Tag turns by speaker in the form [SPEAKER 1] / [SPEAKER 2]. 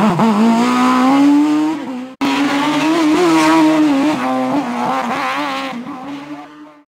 [SPEAKER 1] Mm-hmm.